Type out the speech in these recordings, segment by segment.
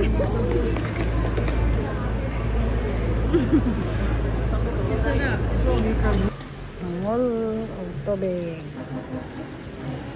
Wall of tubig.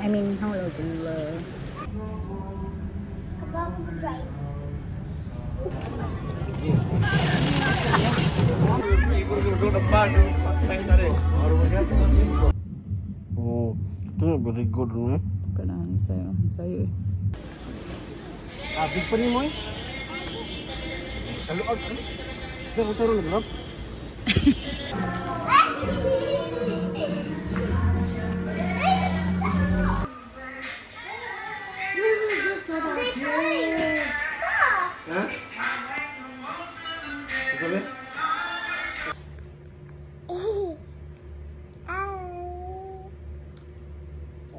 I mean, hulog nila. Oh, itu very good ni. Kailangan sa'yo. Sa'yo eh. Ah, big pa ni mo 내가 못 자르는 거야?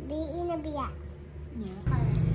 Be in a beer. Yeah.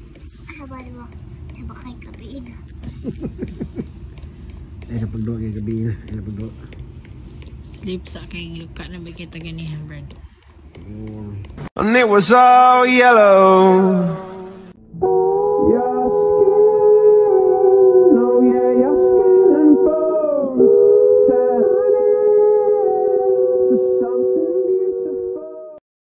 Sabar mo. Sabak kay kapiin. Ay napagdo kay gabi na. Ay napagdo. Sleep sa kay luka na bigay taga ni Brad. Oh. And it was all yellow.